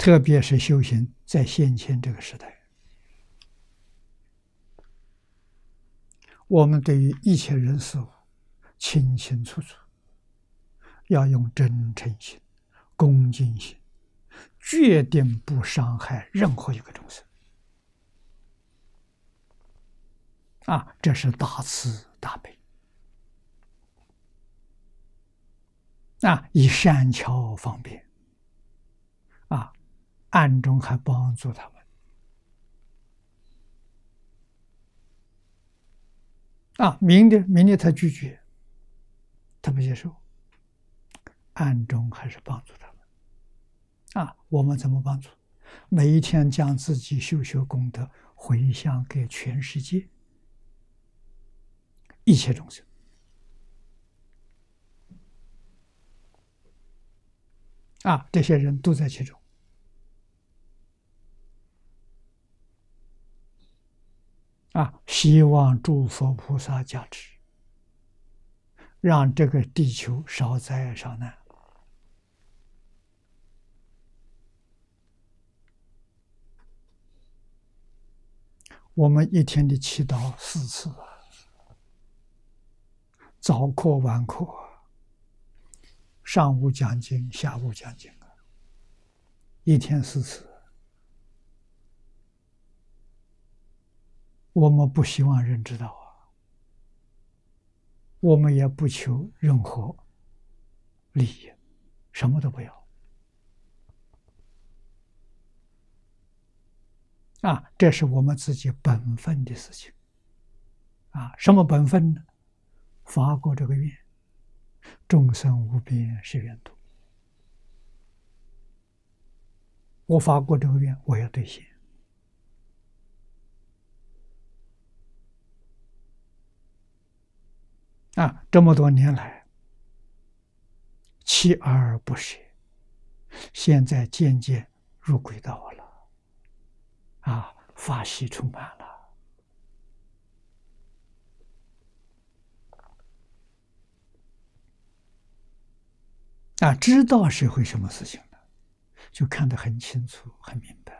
特别是修行在先前这个时代，我们对于一切人事物清清楚楚，要用真诚心、恭敬心，决定不伤害任何一个众生。啊，这是大慈大悲。啊，以善巧方便，暗中还帮助他们，啊，明的明的他拒绝，他不接受，暗中还是帮助他们，啊，我们怎么帮助？每一天将自己修修功德回向给全世界一切众生。啊，这些人都在其中。啊，希望诸佛菩萨加持，让这个地球少灾少难。我们一天的祈祷四次，早课晚课。上午讲经，下午讲经啊，一天四次。我们不希望人知道啊，我们也不求任何利益，什么都不要。啊，这是我们自己本分的事情。啊，什么本分呢？发过这个愿。众生无边誓愿度，我发过这个愿，我要兑现。啊，这么多年来，锲而不舍，现在渐渐入轨道了，啊，法喜充满了。啊，知道是会什么事情的，就看得很清楚、很明白。